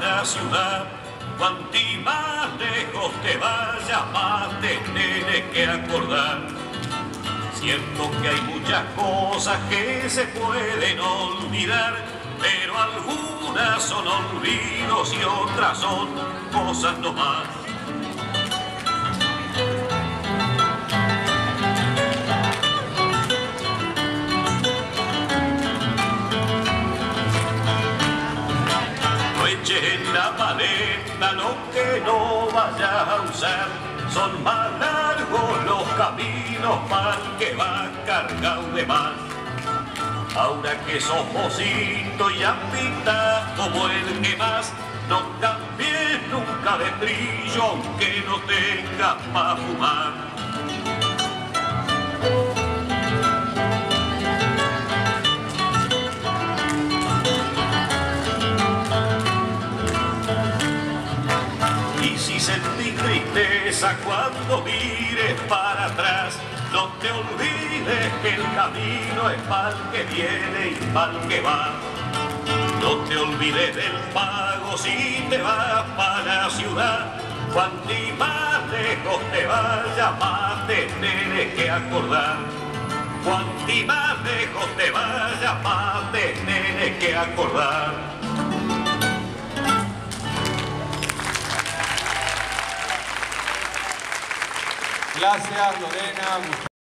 la ciudad. Cuanti más lejos te vayas, más te tienes que acordar. Siento que hay muchas cosas que se pueden olvidar, pero algunas son olvidos y otras son cosas nomás. Que no vayas a usar, son más largos los caminos para que va cargado de más. Ahora que sos mocito y pintas como el que más, no cambies nunca de brillo aunque no tengas para fumar. Si sentís tristeza cuando mires para atrás, no te olvides que el camino es mal que viene y mal que va. No te olvides del pago si te vas para la ciudad. Cuanti más lejos te vayas, más te tienes que acordar. Cuanti más lejos te vayas, más te tienes que acordar. Gracias, Lorena.